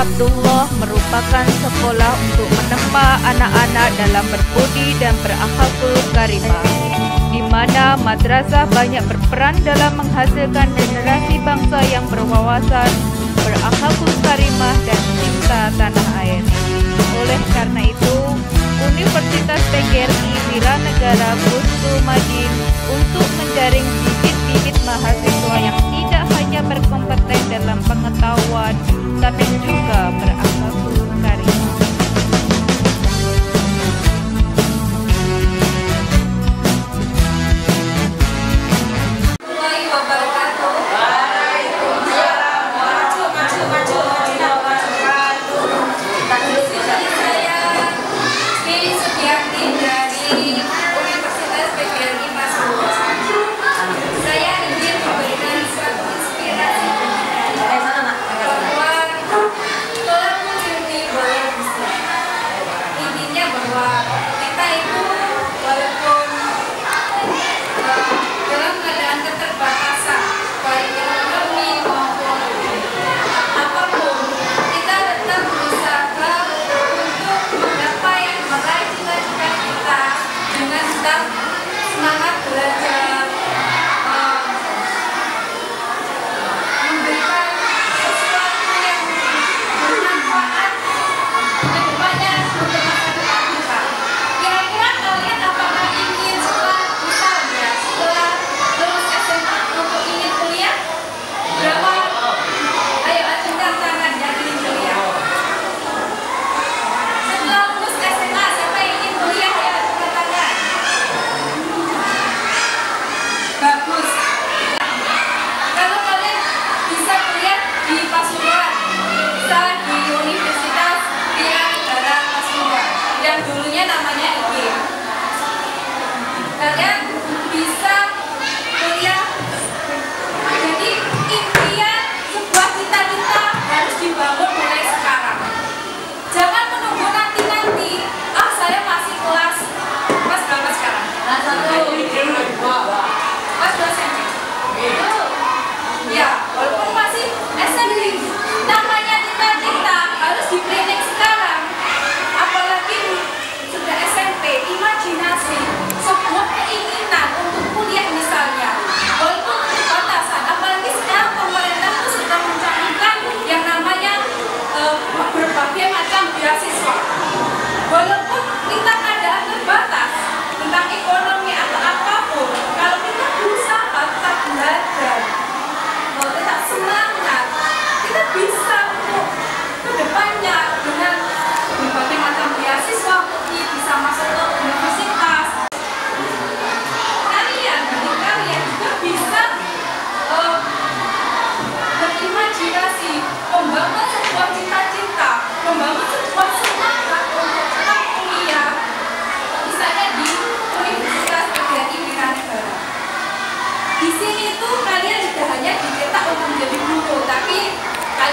Abdullah merupakan sekolah untuk menempa anak-anak dalam berbudi dan berakhlakul karimah di mana madrasah banyak berperan dalam menghasilkan generasi bangsa yang berwawasan, berakhlakul karimah dan cinta tanah air. Oleh karena itu, Universitas PGRI Wiranegara Bustu Madin untuk menjaring bibit-bibit mahasiswa yang berkompeten dalam pengetahuan, tapi juga berakal. Okay.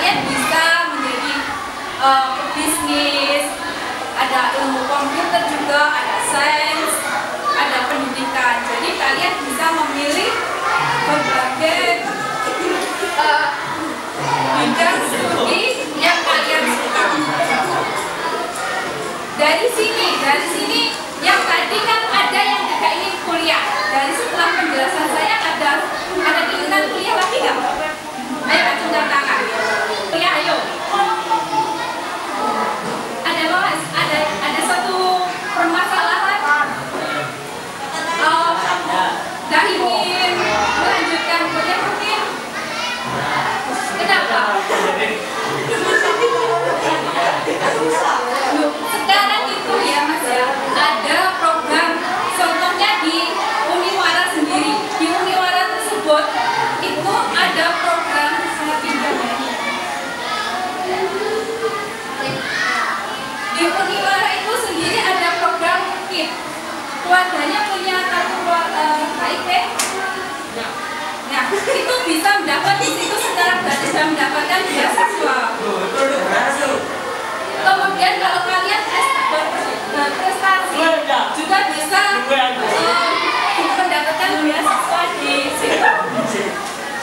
kalian bisa menjadi eh, uh, bisnis, ada ilmu komputer juga, ada sains, ada pendidikan. Jadi kalian bisa memilih berbagai uh, bidang studi yang kalian suka. Dari sini, dari sini yang tadi kan ada yang tidak ingin kuliah. Dari setelah penjelasan saya ada ada keinginan kuliah lagi nggak? Ayo acungkan tangan.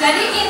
Let it in.